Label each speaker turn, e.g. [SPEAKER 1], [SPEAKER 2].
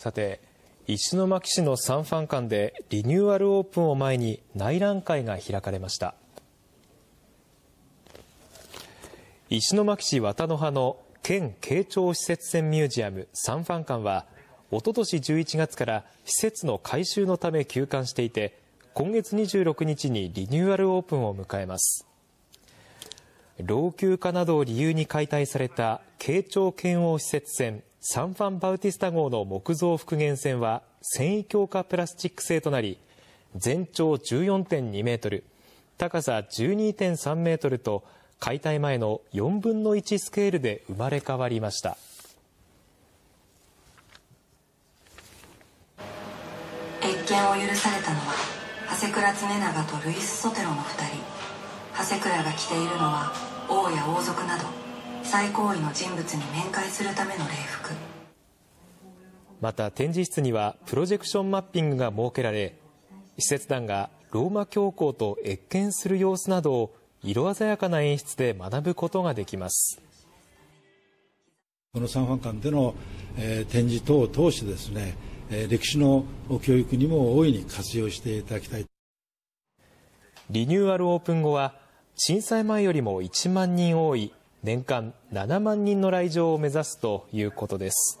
[SPEAKER 1] さて石巻市のサンファン館でリニューアルオープンを前に内覧会が開かれました。石巻市綿の葉の県慶長施設線ミュージアムサンファン館はおととし11月から施設の改修のため休館していて今月26日にリニューアルオープンを迎えます。老朽化などを理由に解体された慶長県央施設線サンファンバウティスタ号の木造復元線は繊維強化プラスチック製となり全長14.2メートル高さ12.3メートルと解体前の4分の1スケールで生まれ変わりました。
[SPEAKER 2] 謁見を許されたのは長谷倉常長とルイス・ソテロの2人。長谷倉が着ているのは王や王族など最高位の人物に面会するための礼服。
[SPEAKER 1] また展示室にはプロジェクションマッピングが設けられ使節団がローマ教皇と謁見する様子などを色鮮やかな演出で学ぶことができます。
[SPEAKER 3] このでの、えー、展示等を通してですね、えー、歴史の教育にも大いに活用していただきたい。
[SPEAKER 1] リニューアルオープン後は震災前よりも1万人多い年間7万人の来場を目指すということです。